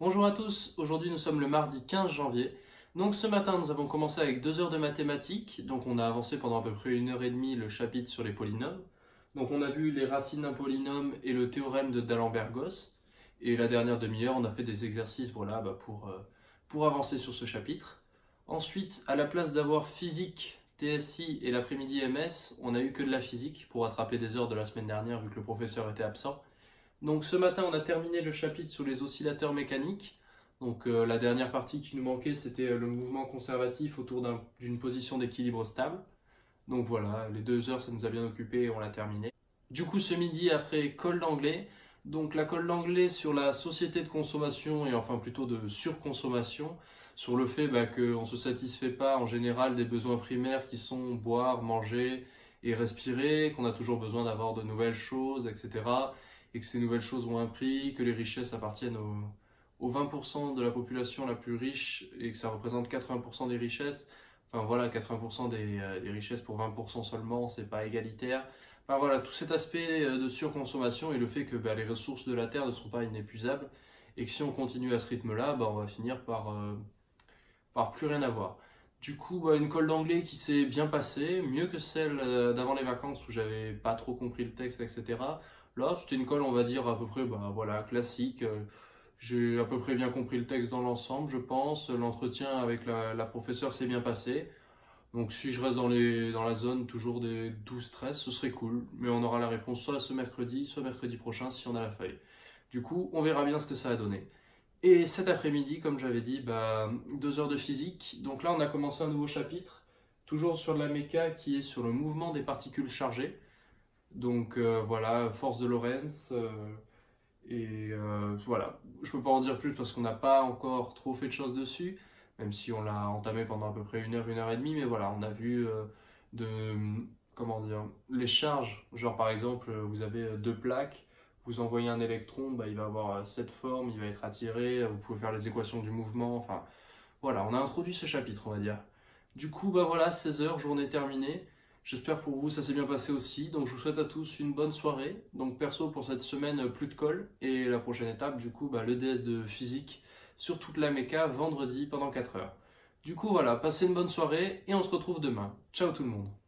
Bonjour à tous, aujourd'hui nous sommes le mardi 15 janvier. Donc ce matin nous avons commencé avec deux heures de mathématiques, donc on a avancé pendant à peu près une heure et demie le chapitre sur les polynômes. Donc on a vu les racines d'un polynôme et le théorème de D'Alembert-Gauss. Et la dernière demi-heure on a fait des exercices voilà, bah, pour, euh, pour avancer sur ce chapitre. Ensuite, à la place d'avoir physique, TSI et l'après-midi MS, on a eu que de la physique pour attraper des heures de la semaine dernière vu que le professeur était absent. Donc ce matin, on a terminé le chapitre sur les oscillateurs mécaniques. Donc euh, la dernière partie qui nous manquait, c'était euh, le mouvement conservatif autour d'une position d'équilibre stable. Donc voilà, les deux heures, ça nous a bien occupé et on l'a terminé. Du coup, ce midi, après colle d'anglais, donc la colle d'anglais sur la société de consommation et enfin plutôt de surconsommation, sur le fait bah, qu'on ne se satisfait pas en général des besoins primaires qui sont boire, manger et respirer, qu'on a toujours besoin d'avoir de nouvelles choses, etc et que ces nouvelles choses ont un prix, que les richesses appartiennent aux, 20% de la population la plus riche et que ça représente 80% des richesses. Enfin voilà, 80% euh, des, richesses pour 20% seulement, c'est pas égalitaire. Enfin voilà, tout cet aspect euh, de surconsommation et le fait que bah, les ressources de la Terre ne sont pas inépuisables et que si on continue à ce rythme-là, bah, on va finir par, euh, par plus rien avoir. Du coup, bah, une colle d'anglais qui s'est bien passée, mieux que celle d'avant les vacances où j'avais pas trop compris le texte, etc. Là, c'était une colle, on va dire, à peu près bah, voilà, classique. Euh, j'ai à peu près bien compris le texte dans l'ensemble, je pense. L'entretien avec la, professeure s'est bien passé. Donc si je reste dans la zone toujours des 12-13, ce serait cool. Mais on aura la réponse soit ce mercredi, soit mercredi prochain si on a la feuille. Du coup, on verra bien ce que ça a donné. Et cet après-midi, comme j'avais dit, bah, deux heures de physique. Donc là, on a commencé un nouveau chapitre, toujours sur la méca qui est sur le mouvement des particules chargées. Donc euh, voilà, force de Lorentz. Euh, et euh, voilà, je peux pas en dire plus parce qu'on n'a pas encore trop fait de choses dessus, même si on l'a entamé pendant à peu près une heure, une heure et demie. Mais voilà, on a vu de comment les charges. Genre par exemple, vous avez deux plaques, vous envoyez un électron, bah, il va avoir cette forme, il va être attiré. Vous pouvez faire les équations du mouvement. Enfin voilà, on a introduit ce chapitre, on va dire. Du coup, bah voilà, 16 heures, journée terminée. J'espère pour vous ça s'est bien passé aussi. Donc je vous souhaite à tous une bonne soirée. Donc perso pour cette semaine plus de colle et la prochaine étape du coup bah, le DS de physique sur toute la méca vendredi pendant 4 heures. Du coup voilà, passez une bonne soirée et on se retrouve demain. Ciao tout le monde